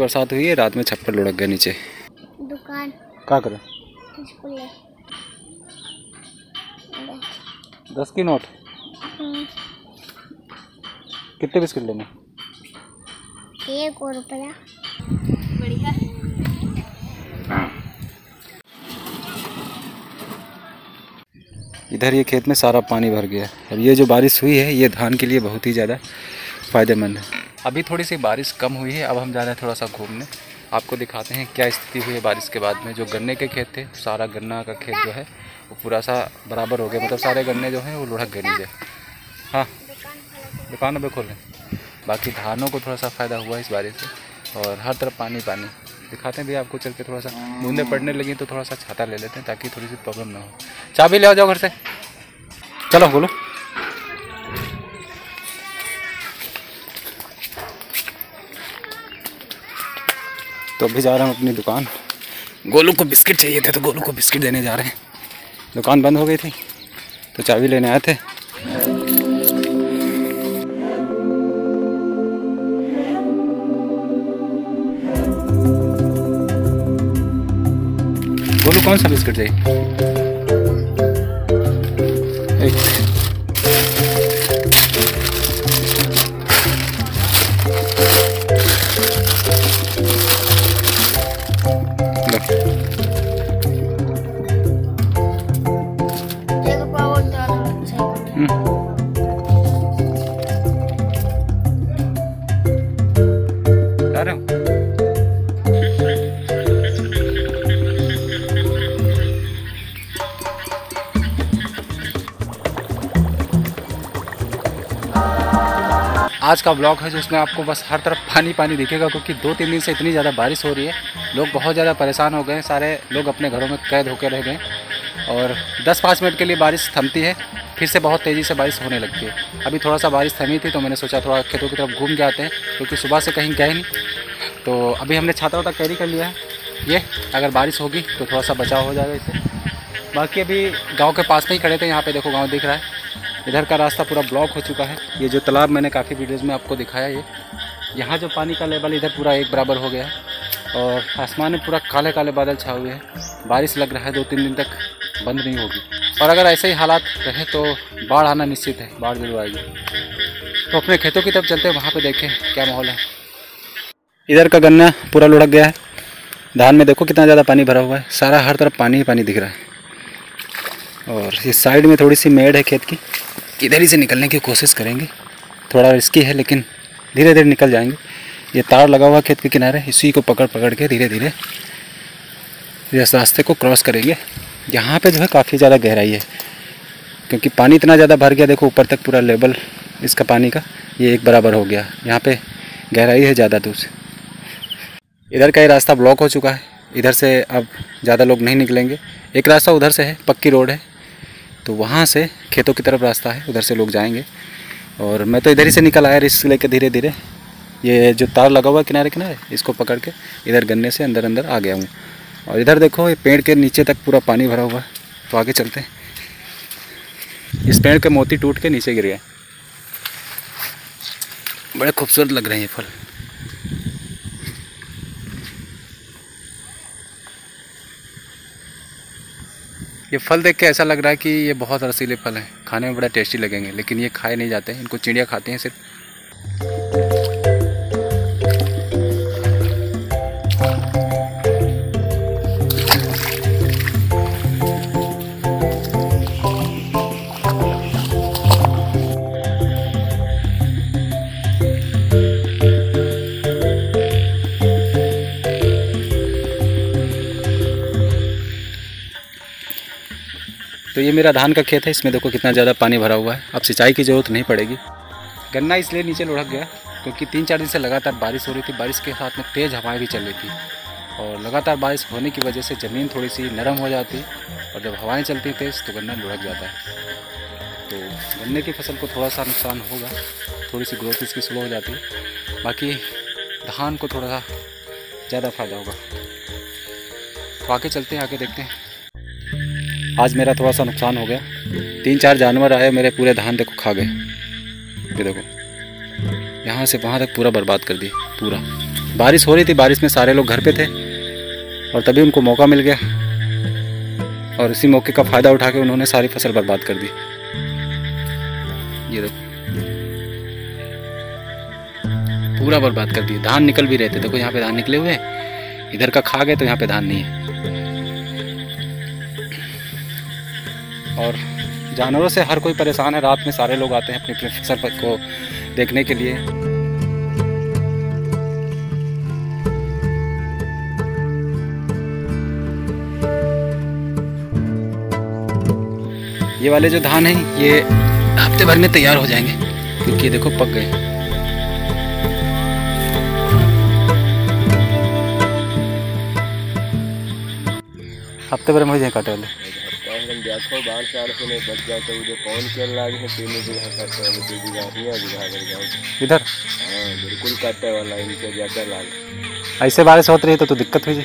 बरसात हुई है रात में छप्पर लुढ़क गया नीचे। दुकान। क्या करें दस की नोट? हम्म, कितने बिस्किट लेने? एक और रुपया। बढ़िया। इधर ये खेत में सारा पानी भर गया। और ये जो बारिश हुई है ये धान के लिए बहुत ही ज़्यादा फ़ायदेमंद है। अभी थोड़ी सी बारिश कम हुई है, अब हम जा रहे हैं थोड़ा सा घूमने। आपको दिखाते हैं क्या स्थिति हुई है बारिश के बाद में। जो गन्ने के खेत थे, सारा गन्ना का खेत जो है, वो पूरा सा बराबर हो गया। मतलब सारे गन्ने जो हैं, वो लुढ़क गए नीचे। हाँ दुकान अभी खोलें बाकी धानों को थोड़ा सा फ़ायदा हुआ इस बारिश से, और हर तरफ़ पानी पानी। दिखाते हैं भैया आपको चल के थोड़ा सा। बूंदे पड़ने लगी तो थोड़ा सा छाता ले लेते हैं, ताकि थोड़ी सी प्रॉब्लम ना हो। चाबी ले आ जाओ घर से। चलो, बोलो। तो अभी जा रहे हैं अपनी दुकान। गोलू को बिस्किट चाहिए थे तो गोलू को बिस्किट देने जा रहे हैं। दुकान बंद हो गई थी तो चाबी लेने आए थे। गोलू, कौन सा बिस्किट चाहिए? आज का ब्लॉग है जिसमें आपको बस हर तरफ़ पानी पानी दिखेगा, क्योंकि दो तीन दिन से इतनी ज़्यादा बारिश हो रही है। लोग बहुत ज़्यादा परेशान हो गए सारे लोग अपने घरों में कैद होकर रह गए और 10-5 मिनट के लिए बारिश थमती है, फिर से बहुत तेज़ी से बारिश होने लगती है। अभी थोड़ा सा बारिश थमी थी तो मैंने सोचा थोड़ा खेतों की तरफ़ घूम के आते हैं, क्योंकि सुबह से कहीं गए नहीं। तो अभी हमने छाता वाता कैरी कर लिया है। ये, अगर बारिश होगी तो थोड़ा सा बचाव हो जाएगा इससे। बाकी अभी गाँव के पास में ही खड़े थे, यहाँ पे देखो गाँव दिख रहा है। इधर का रास्ता पूरा ब्लॉक हो चुका है। ये जो तालाब मैंने काफ़ी वीडियोज़ में आपको दिखाया, ये। यहाँ जो पानी का लेवल इधर पूरा एक बराबर हो गया है और आसमान में पूरा काले काले बादल छाए हुए हैं। बारिश लग रहा है दो तीन दिन तक बंद नहीं होगी। और अगर ऐसे ही हालात रहे तो बाढ़ आना निश्चित है, बाढ़ ज़रूर आएगी। तो अपने खेतों की तरफ़ चलते हैं, वहाँ पे देखें क्या माहौल है। इधर का गन्ना पूरा लुढ़क गया है। धान में देखो कितना ज़्यादा पानी भरा हुआ है। सारा हर तरफ़ पानी ही पानी दिख रहा है। और इस साइड में थोड़ी सी मेड़ है खेत की। इधर ही से निकलने की कोशिश करेंगे। थोड़ा रिस्की है, लेकिन धीरे धीरे निकल जाएँगे। ये तार लगा हुआ खेत के किनारे, इसी को पकड़ पकड़ के धीरे धीरे इस रास्ते को क्रॉस करेंगे। यहाँ पे जो है काफ़ी ज़्यादा गहराई है, क्योंकि पानी इतना ज़्यादा भर गया, देखो ऊपर तक पूरा लेवल इसका पानी का, ये एक बराबर हो गया। यहाँ पे गहराई है ज़्यादा दूर से। इधर का ये रास्ता ब्लॉक हो चुका है। इधर से अब ज़्यादा लोग नहीं निकलेंगे। एक रास्ता उधर से है, पक्की रोड है। तो वहाँ से खेतों की तरफ़ रास्ता है, उधर से लोग जाएँगे। और मैं तो इधर ही से निकल आया रिस्क लेके धीरे धीरे ये जो तार लगा हुआ है किनारे किनारे, इसको पकड़ के इधर गन्ने से अंदर अंदर आ गया हूँ। और इधर देखो, ये पेड़ के नीचे तक पूरा पानी भरा हुआ है तो आगे चलते हैं। इस पेड़ के मोती टूट के नीचे गिर गए। बड़े खूबसूरत लग रहे हैं ये फल। ये फल देख के ऐसा लग रहा है कि ये बहुत रसीले फल हैं। खाने में बड़ा टेस्टी लगेंगे, लेकिन ये खाए नहीं जाते। इनको चिड़िया खाती हैं सिर्फ़। तो ये मेरा धान का खेत है, इसमें देखो कितना ज़्यादा पानी भरा हुआ है। अब सिंचाई की ज़रूरत नहीं पड़ेगी। गन्ना इसलिए नीचे लुढ़क गया क्योंकि तीन चार दिन से लगातार बारिश हो रही थी, बारिश के साथ में तेज़ हवाएँ भी चल रही थी। और लगातार बारिश होने की वजह से ज़मीन थोड़ी सी नरम हो जाती और जब हवाएँ चलती तेज़ तो गन्ना लुढ़क जाता है। तो गन्ने की फ़सल को थोड़ा सा नुकसान होगा, थोड़ी सी ग्रोथ इसकी स्लो हो जाती है। बाकी धान को थोड़ा सा ज़्यादा फ़ायदा होगा। तो आगे चलते हैं, आगे देखते हैं। आज मेरा थोड़ा सा नुकसान हो गया। तीन चार जानवर आए, मेरे पूरे धान देखो खा गए। ये देखो। यहाँ से वहाँ तक पूरा बर्बाद कर दिए पूरा। बारिश हो रही थी, बारिश में सारे लोग घर पे थे, और तभी उनको मौका मिल गया। और इसी मौके का फ़ायदा उठा के उन्होंने सारी फ़सल बर्बाद कर दी। ये देखो। पूरा बर्बाद कर दिया। धान निकल भी रहे थे। देखो यहाँ पे धान निकले हुए हैं। इधर का खा गए तो यहाँ पे धान नहीं है। और जानवरों से हर कोई परेशान है। रात में सारे लोग आते हैं अपनी अपनी को देखने के लिए। ये वाले जो धान हैं, ये हफ़्ते भर में तैयार हो जाएँगे, क्योंकि ये देखो पक गए। हफ़्ते भर में हो जाए काटे वाले। देखो बाहर चार से नहीं बच जाए तो मुझे कौन चल रहा है तीन बीघा करते हैं दो बीघा नहीं बीघा कर जाओ इधर? हाँ बिल्कुल काटे वाला इनसे ज़्यादा लाल। ऐसे बारिश होती रही तो, तो दिक्कत हुई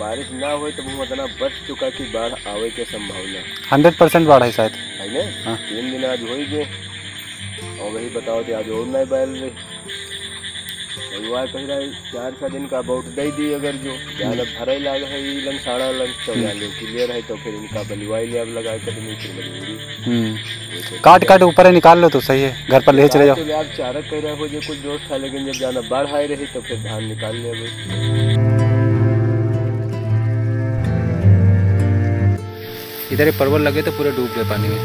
बारिश ना हो तो वो इतना बच चुका कि बाढ़ आवे के संभावना। हंड्रेड परसेंट बाढ़ है शायद। है ना? हाँ। तीन दिन आज हो गए। और वही बताओ कि आज और नहीं बैल रहे रविवार कह रहा है चार छः दिन का बहुत दे दी अगर जो ज़्यादा भरे लाग है ये लन साड़ा लन चौदह लोग क्लियर है तो फिर इनका बलवाई ले अब लगा कर नहीं फिर मजबूरी हम्म तो- काट काट ऊपर ही निकाल लो तो सही है घर पर ले चले जाओ तो आप चारक कह रहे हो जो कुछ जोश था लेकिन जब जाना बाढ़ आई रही तो फिर धान निकाल ले अभी इधर ये परवल लगे तो पूरे डूब गए पानी में।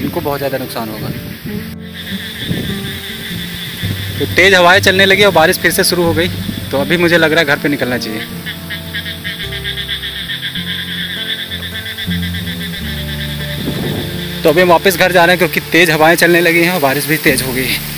इनको बहुत ज़्यादा नुकसान होगा। तो तेज़ हवाएँ चलने लगी और बारिश फिर से शुरू हो गई। तो अभी मुझे लग रहा है घर पे निकलना चाहिए। तो अभी वापस घर जा रहे हैं क्योंकि तेज़ हवाएँ चलने लगी हैं और बारिश भी तेज़ हो गई है।